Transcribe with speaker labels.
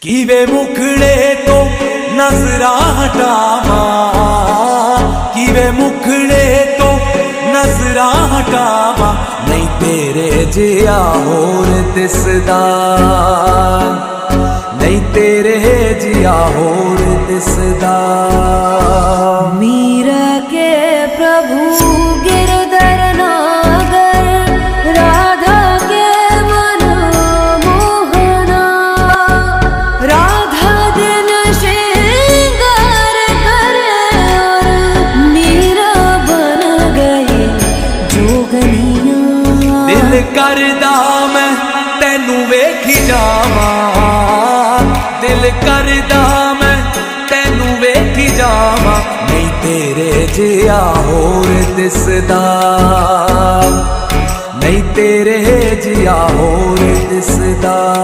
Speaker 1: ਕਿਵੇਂ ਮੁਖੜੇ ਤੋਂ ਨਜ਼ਰਾਂ ਹਟਾਵਾਂ? ਕਿਵੇਂ ਮੁਖੜੇ ਤੋਂ ਨਜ਼ਰਾਂ ਹਟਾਵਾਂ? ਨਹੀਂ ਤੇਰੇ ਜਿਹਾ ਹੋਰ ਦਿਸਦਾ। ਨਹੀਂ ਤੇਰੇ ਜਿਹਾ ਹੋਰ ਦਿਸਦਾ।
Speaker 2: ਮੀਰਾ ਕੇ ਪ੍ਰਭੂ
Speaker 1: ਦਿਲ ਕਰਦਾ ਮੈਂ ਤੈਨੂੰ ਵੇਖ ਜਾਵਾਂ। ਦਿਲ ਕਰਦਾ ਮੈਂ ਤੈਨੂੰ ਵੇਖ ਜਾਵਾਂ। ਨਹੀਂ ਤੇਰੇ ਜਿਆ ਹੋਰ ਦਿਸਦਾ। ਨਹੀਂ ਤੇਰੇ ਜਿਆ ਹੋਰ ਦਿਸਦਾ।